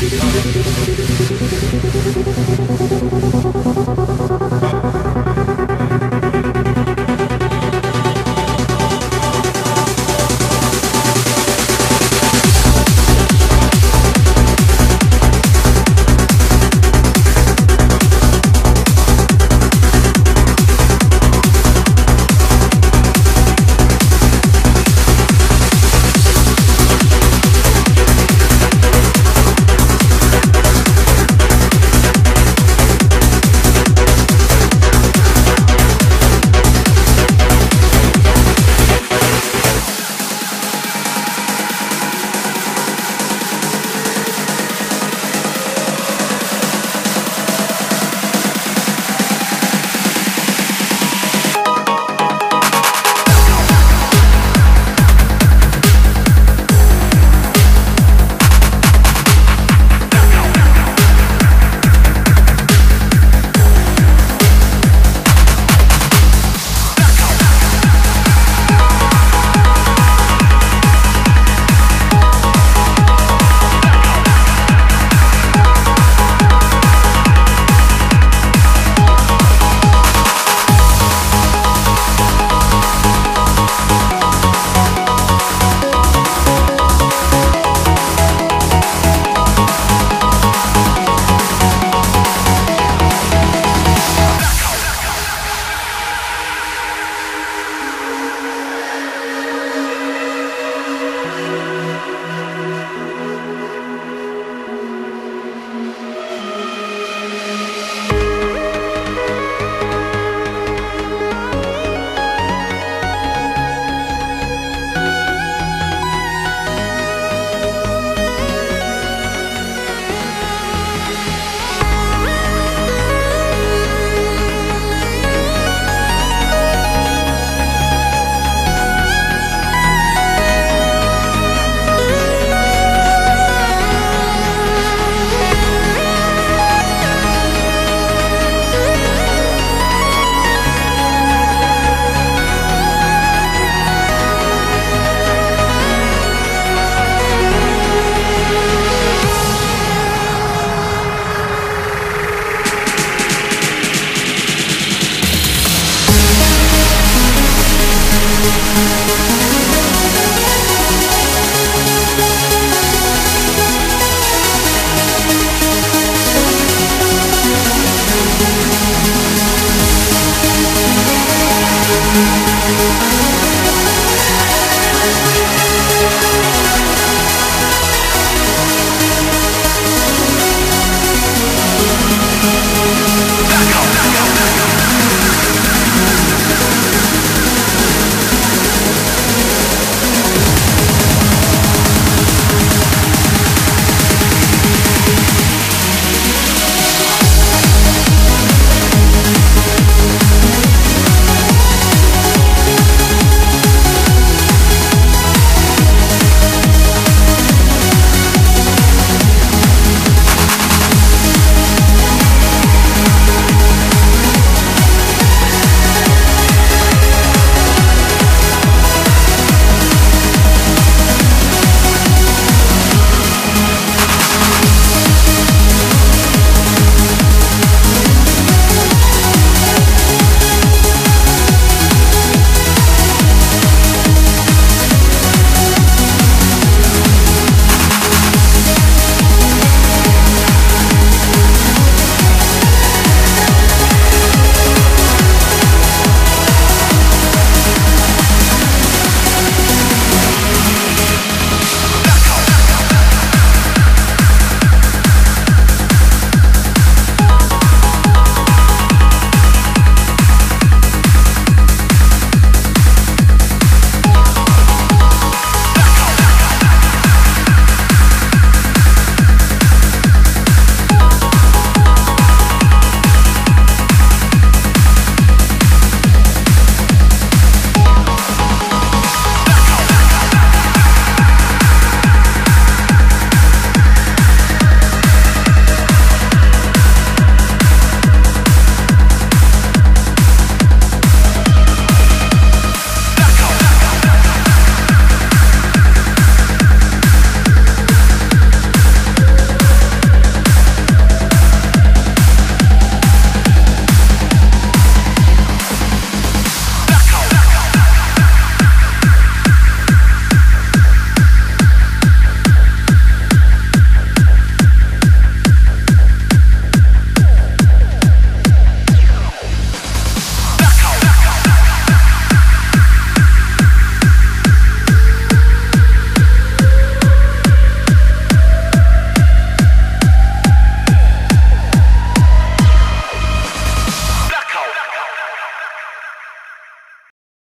どうも。